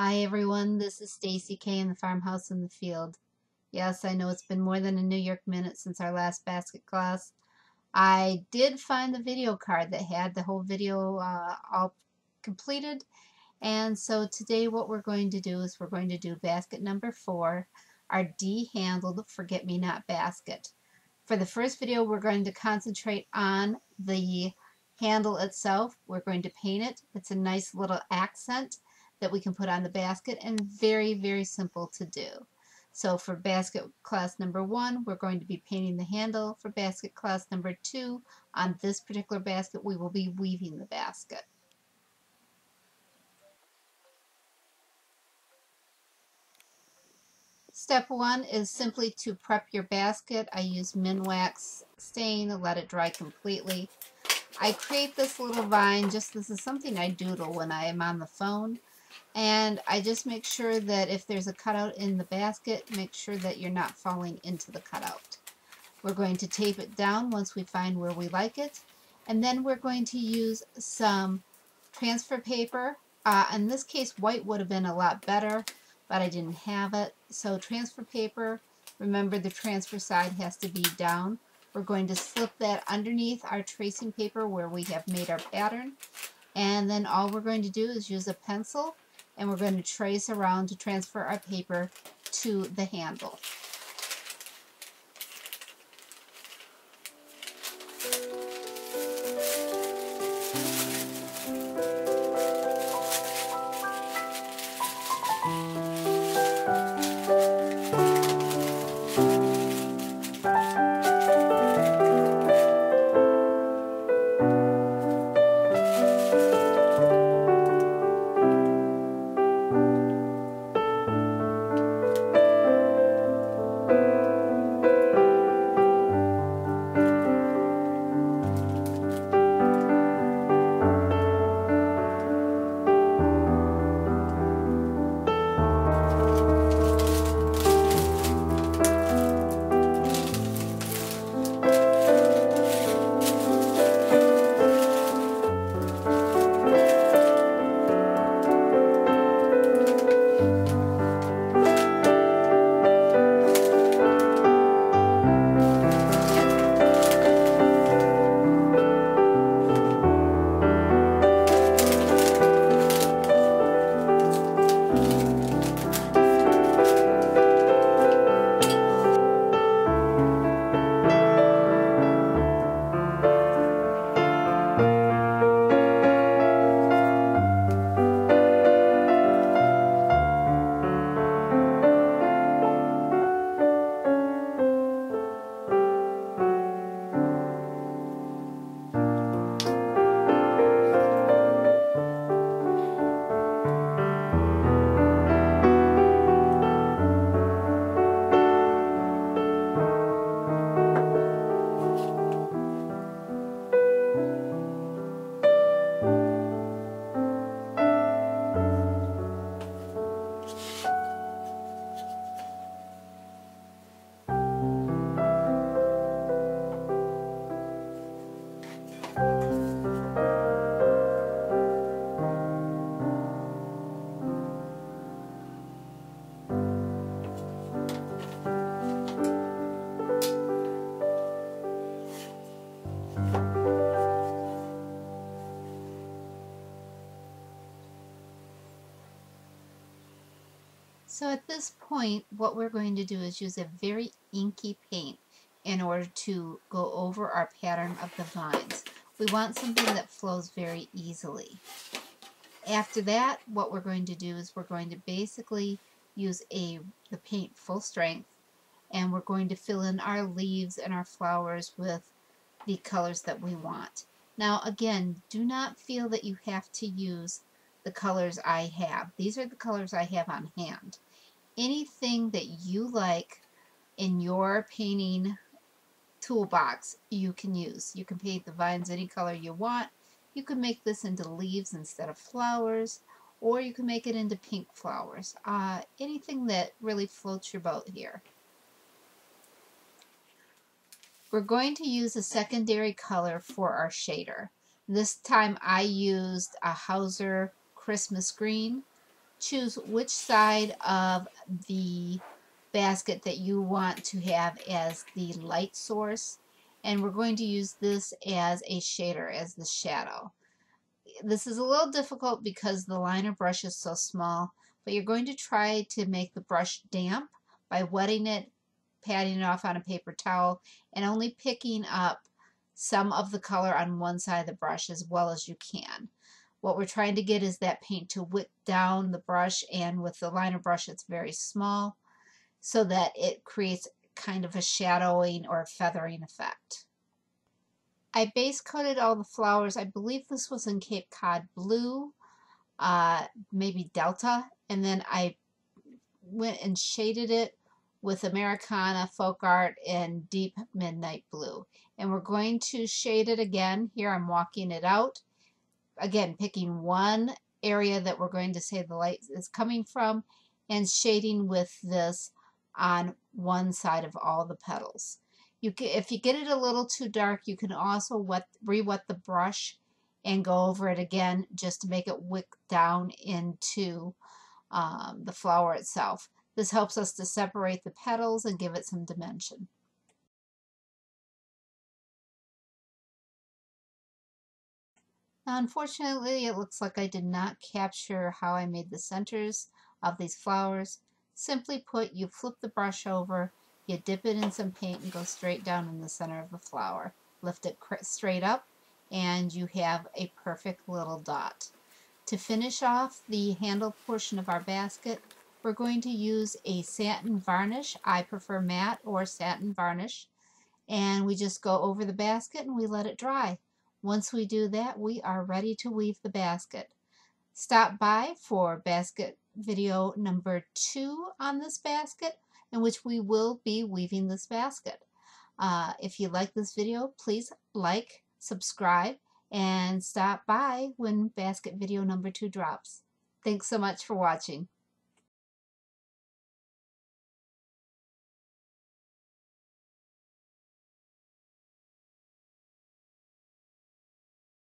Hi everyone, this is Stacy K in the farmhouse in the field. Yes, I know it's been more than a New York minute since our last basket class. I did find the video card that had the whole video uh, all completed and so today what we're going to do is we're going to do basket number four, our D-handled forget-me-not basket. For the first video we're going to concentrate on the handle itself. We're going to paint it. It's a nice little accent that we can put on the basket and very, very simple to do. So for basket class number one, we're going to be painting the handle. For basket class number two, on this particular basket, we will be weaving the basket. Step one is simply to prep your basket. I use Minwax stain, let it dry completely. I create this little vine, just this is something I doodle when I am on the phone and I just make sure that if there's a cutout in the basket, make sure that you're not falling into the cutout. We're going to tape it down once we find where we like it, and then we're going to use some transfer paper. Uh, in this case, white would have been a lot better, but I didn't have it. So transfer paper, remember the transfer side has to be down. We're going to slip that underneath our tracing paper where we have made our pattern. And then all we're going to do is use a pencil and we're going to trace around to transfer our paper to the handle. So at this point, what we're going to do is use a very inky paint in order to go over our pattern of the vines. We want something that flows very easily. After that, what we're going to do is we're going to basically use a the paint full strength and we're going to fill in our leaves and our flowers with the colors that we want. Now again, do not feel that you have to use the colors I have. These are the colors I have on hand anything that you like in your painting toolbox you can use. You can paint the vines any color you want. You can make this into leaves instead of flowers or you can make it into pink flowers. Uh, anything that really floats your boat here. We're going to use a secondary color for our shader. This time I used a Hauser Christmas Green choose which side of the basket that you want to have as the light source and we're going to use this as a shader as the shadow. This is a little difficult because the liner brush is so small but you're going to try to make the brush damp by wetting it, patting it off on a paper towel and only picking up some of the color on one side of the brush as well as you can. What we're trying to get is that paint to wick down the brush and with the liner brush it's very small so that it creates kind of a shadowing or feathering effect. I base coated all the flowers. I believe this was in Cape Cod Blue, uh, maybe Delta, and then I went and shaded it with Americana Folk Art in Deep Midnight Blue. And we're going to shade it again. Here I'm walking it out. Again, picking one area that we're going to say the light is coming from and shading with this on one side of all the petals. You can, if you get it a little too dark, you can also wet, re-wet the brush and go over it again just to make it wick down into um, the flower itself. This helps us to separate the petals and give it some dimension. Unfortunately, it looks like I did not capture how I made the centers of these flowers. Simply put, you flip the brush over, you dip it in some paint and go straight down in the center of the flower. Lift it straight up and you have a perfect little dot. To finish off the handle portion of our basket, we're going to use a satin varnish. I prefer matte or satin varnish. And we just go over the basket and we let it dry. Once we do that, we are ready to weave the basket. Stop by for basket video number two on this basket in which we will be weaving this basket. Uh, if you like this video, please like, subscribe, and stop by when basket video number two drops. Thanks so much for watching.